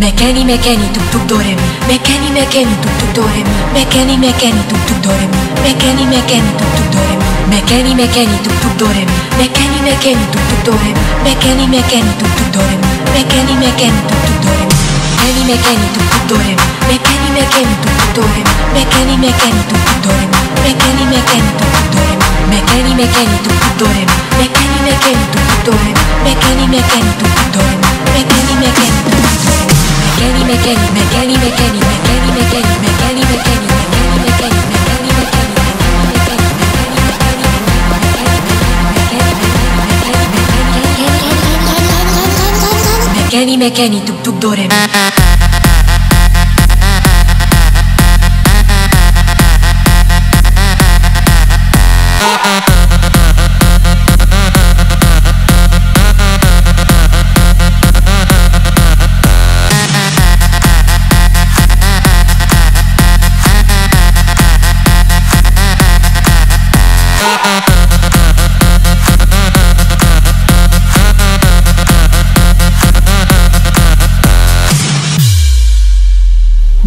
Mekeni mekeni tuk tuk do re mi Mekeni mekeni tuk tuk do re mi Mekeni mekeni tuk tuk do re mi Mekeni mekeni tuk tuk do re mi Mekeni mekeni tuk tuk do re mi Mekeni mekeni tuk tuk do re mi Mekeni mekeni tuk tuk do re mi Mekeni mekeni tuk tuk do re mi Mekeni mekeni tuk tuk do re mi Mekeni mekeni tuk tuk do re mi Mekeni mekeni tuk tuk do re mi Mekeni mekeni tuk tuk do re mi Mekeni mekeni tuk tuk do re mi Mekeni mekeni tuk tuk do re mi Mekeni mekeni tuk tuk do Kenny McKenny, tuk tuk dore.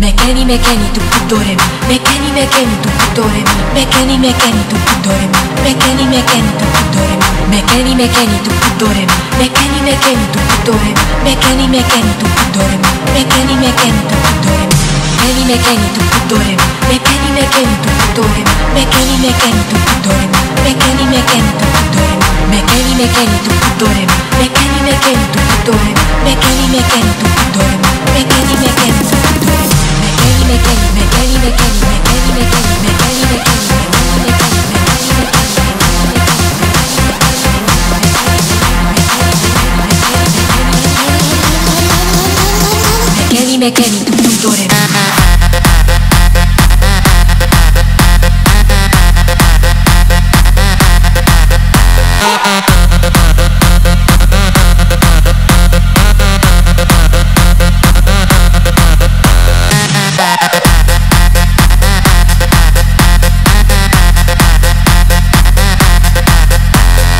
Mekeni mekeni tuk tuk do re mi Mekeni mekeni tuk tuk do re mi Mekeni mekeni tuk tuk do re mi Mekeni mekeni tuk tuk do re mi Mekeni mekeni tuk tuk do re mi Mekeni mekeni tuk tuk do re mi Mekeni mekeni tuk tuk do re mi Mekeni mekeni tuk tuk do re mi Mekeni mekeni tuk tuk do re mi Mekeni mekeni tuk tuk do re mi Mekeni mekeni tuk tuk do re mi Mekeni mekeni tuk tuk do re mi Mekeni mekeni tuk tuk do re mi Mekeni mekeni tuk tuk do re mi Mekeni mekeni tuk tuk do re mi Mekeni lekin dure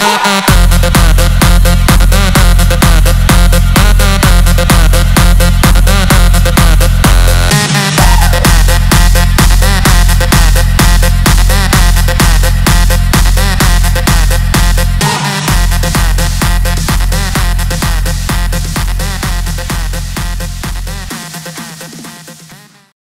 Uh-uh.